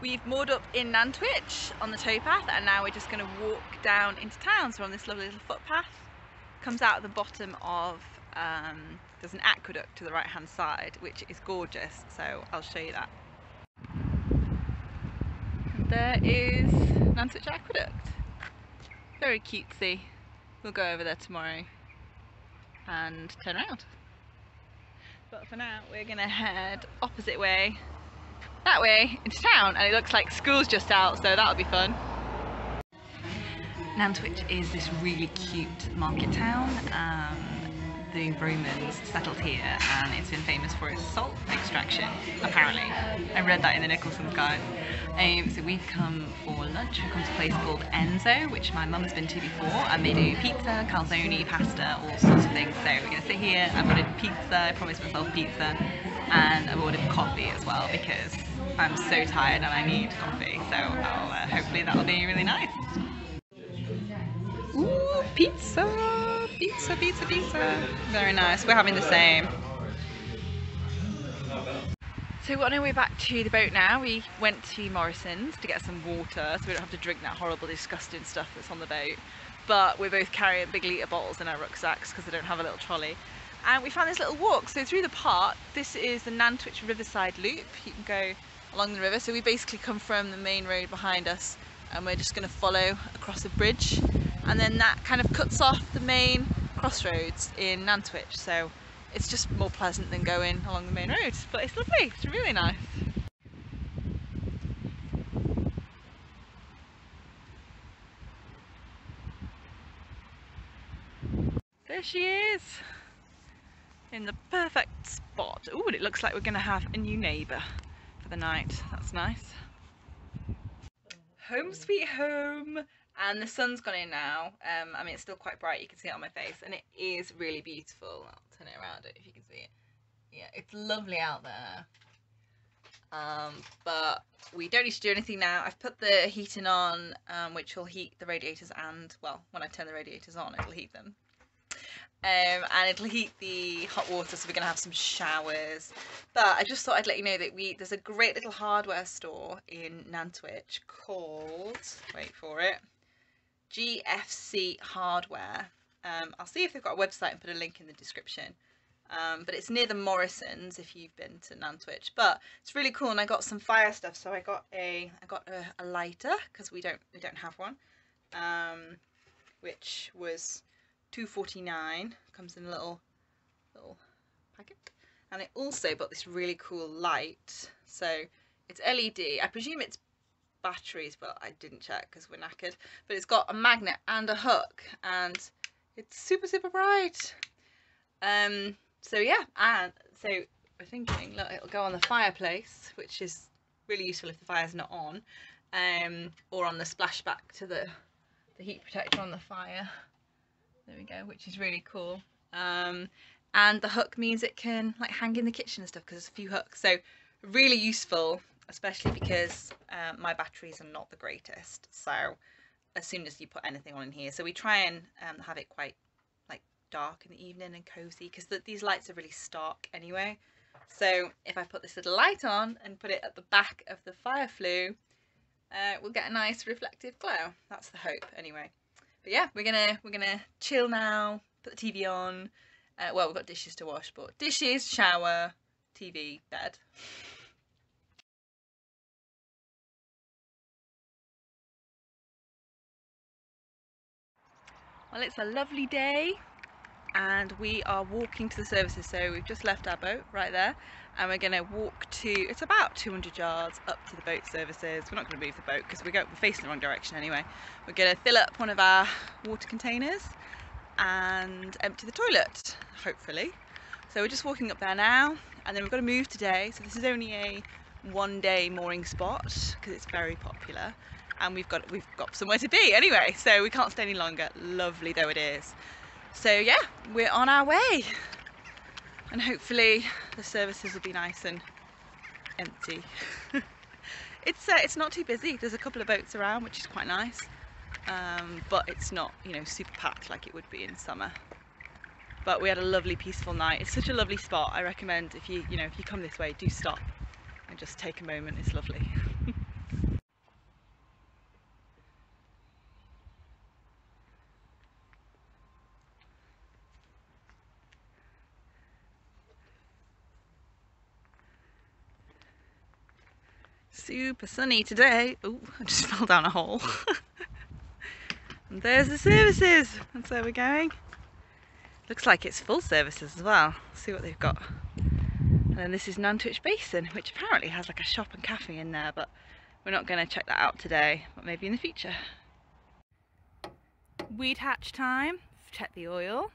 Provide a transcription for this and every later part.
We've moored up in Nantwich on the towpath and now we're just going to walk down into town. So we're on this lovely little footpath. Comes out at the bottom of, um, there's an aqueduct to the right hand side which is gorgeous so I'll show you that. And there is Nantwich Aqueduct. Very cutesy. We'll go over there tomorrow and turn around. But for now we're going to head opposite way that way into town and it looks like school's just out so that'll be fun. Nantwich is this really cute market town. Um, the Romans settled here and it's been famous for its salt extraction, apparently. I read that in the Nicholson's Guide. Um, so we've come for lunch, we've come to a place called Enzo, which my mum's been to before, and they do pizza, calzone, pasta, all sorts of things. So we're to sit here, I've ordered pizza, I promised myself pizza, and I've ordered coffee as well because I'm so tired and I need coffee. So I'll, uh, hopefully that'll be really nice. Ooh, pizza, pizza, pizza, pizza. Very nice. We're having the same. So on our way back to the boat now. We went to Morrison's to get some water so we don't have to drink that horrible disgusting stuff that's on the boat. But we're both carrying big litre bottles in our rucksacks because they don't have a little trolley. And we found this little walk. So through the park, this is the Nantwich Riverside Loop. You can go along the river. So we basically come from the main road behind us and we're just going to follow across a bridge and then that kind of cuts off the main crossroads in Nantwich so it's just more pleasant than going along the main road but it's lovely, it's really nice. There she is in the perfect spot. Oh, it looks like we're going to have a new neighbour for the night. That's nice. Home sweet home. And the sun's gone in now. Um i mean it's still quite bright. You can see it on my face. And it is really beautiful. I'll turn it around if you can see it. Yeah it's lovely out there. Um but we don't need to do anything now. I've put the heating on um which will heat the radiators and well when i turn the radiators on it'll heat them um, and it'll heat the hot water so we're going to have some showers but I just thought I'd let you know that we there's a great little hardware store in Nantwich called wait for it GFC Hardware. Um, I'll see if they've got a website and put a link in the description. Um, but it's near the Morrisons if you've been to Nantwich. But it's really cool, and I got some fire stuff. So I got a I got a, a lighter because we don't we don't have one, um, which was two forty nine. Comes in a little little packet, and I also got this really cool light. So it's LED. I presume it's batteries but I didn't check because we're knackered but it's got a magnet and a hook and it's super super bright um so yeah and so we're thinking look it'll go on the fireplace which is really useful if the fire's not on um or on the splashback to the the heat protector on the fire there we go which is really cool um and the hook means it can like hang in the kitchen and stuff because there's a few hooks so really useful especially because uh, my batteries are not the greatest. So as soon as you put anything on in here, so we try and um, have it quite like dark in the evening and cozy because the, these lights are really stark anyway. So if I put this little light on and put it at the back of the fire flue, uh, we'll get a nice reflective glow. That's the hope anyway. But yeah, we're gonna we're gonna chill now. Put the TV on. Uh, well, we've got dishes to wash, but dishes, shower, TV, bed. Well, it's a lovely day and we are walking to the services. So we've just left our boat right there and we're going to walk to, it's about 200 yards up to the boat services. We're not going to move the boat because we're, we're facing the wrong direction anyway. We're going to fill up one of our water containers and empty the toilet, hopefully. So we're just walking up there now and then we've got to move today. So this is only a one day mooring spot because it's very popular and we've got we've got somewhere to be anyway so we can't stay any longer lovely though it is so yeah we're on our way. And hopefully the services will be nice and empty. It's uh, it's not too busy. There's a couple of boats around which is quite nice. Um, but it's not you know super packed like it would be in summer. But we had a lovely peaceful night. It's such a lovely spot. I recommend if you you know if you come this way do stop and just take a moment. It's lovely super sunny today. Oh, I just fell down a hole. and there's the services. That's where we're going. Looks like it's full services as well. Let's see what they've got. And then this is Nantwich Basin, which apparently has like a shop and cafe in there, but we're not going to check that out today, but maybe in the future. Weed hatch time. Check the oil.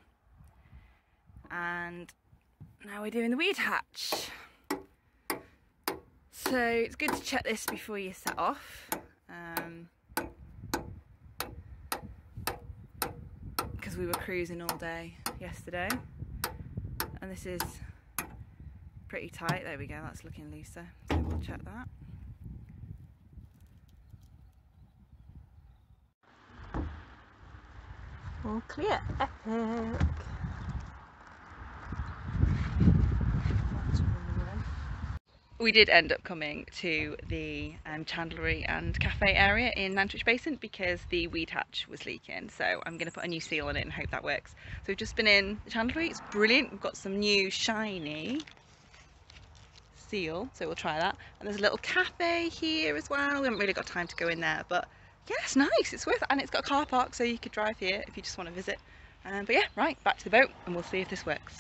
And now we're doing the weed hatch. So it's good to check this before you set off. Um, because we were cruising all day yesterday. And this is pretty tight. There we go that's looking looser. So we'll check that. All clear. Epic we did end up coming to the um, chandlery and cafe area in Nantwich Basin because the weed hatch was leaking so I'm going to put a new seal on it and hope that works. So we've just been in the chandlery, it's brilliant, we've got some new shiny seal so we'll try that and there's a little cafe here as well, we haven't really got time to go in there but yeah it's nice, it's worth it and it's got a car park so you could drive here if you just want to visit. Um, but yeah, right, back to the boat and we'll see if this works.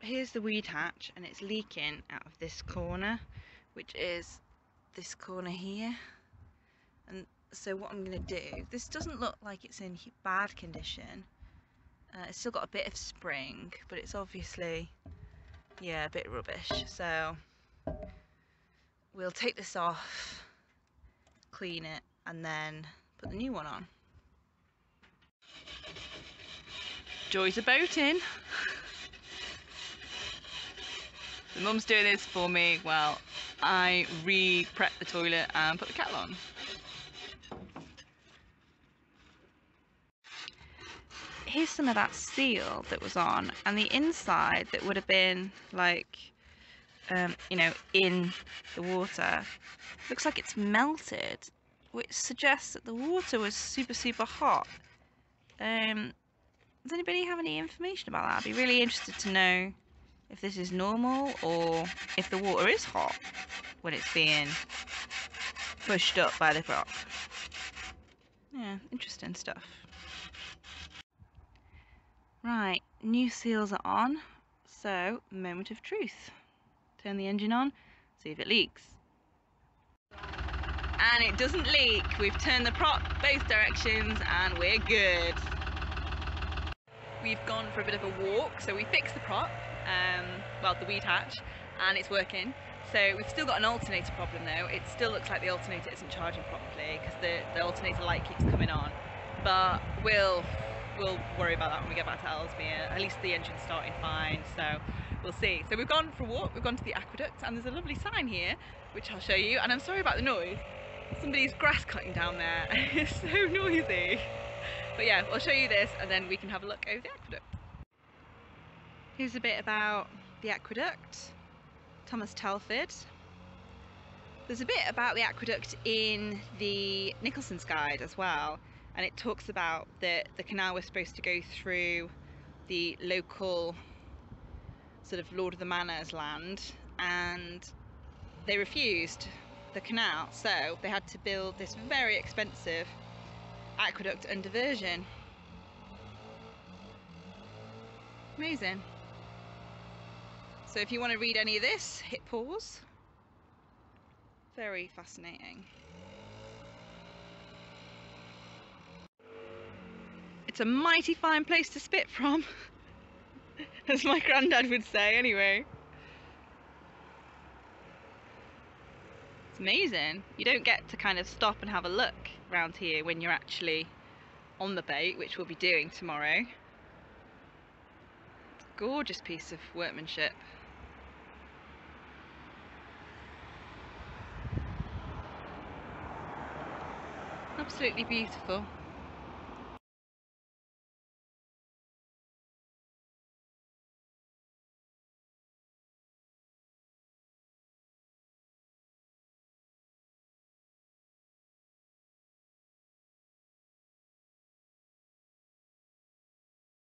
Here's the weed hatch and it's leaking out of this corner which is this corner here. And so what I'm going to do this doesn't look like it's in bad condition. Uh, it's still got a bit of spring but it's obviously yeah a bit rubbish. So we'll take this off clean it and then put the new one on. Joys of boating The mum's doing this for me while I re-prep the toilet and put the kettle on. Here's some of that seal that was on and the inside that would have been like, um, you know, in the water looks like it's melted which suggests that the water was super super hot. Um, does anybody have any information about that? I'd be really interested to know if this is normal or if the water is hot when it's being pushed up by the prop. Yeah, interesting stuff. Right, new seals are on, so moment of truth. Turn the engine on, see if it leaks. And it doesn't leak. We've turned the prop both directions and we're good. We've gone for a bit of a walk, so we fixed the prop um, well the weed hatch and it's working. So we've still got an alternator problem though. It still looks like the alternator isn't charging properly because the, the alternator light keeps coming on. But we'll we'll worry about that when we get back to Ellesmere. At least the engine's starting fine so we'll see. So we've gone for a walk. We've gone to the aqueduct and there's a lovely sign here which I'll show you. And I'm sorry about the noise. Somebody's grass cutting down there. It's so noisy. But yeah I'll show you this and then we can have a look over the aqueduct Here's a bit about the aqueduct, Thomas Telford. There's a bit about the aqueduct in the Nicholson's Guide as well, and it talks about that the canal was supposed to go through the local sort of Lord of the Manors land, and they refused the canal, so they had to build this very expensive aqueduct and diversion. Amazing. So if you want to read any of this, hit pause. Very fascinating. It's a mighty fine place to spit from, as my granddad would say anyway. It's amazing. You don't get to kind of stop and have a look around here when you're actually on the boat, which we'll be doing tomorrow. Gorgeous piece of workmanship. Absolutely beautiful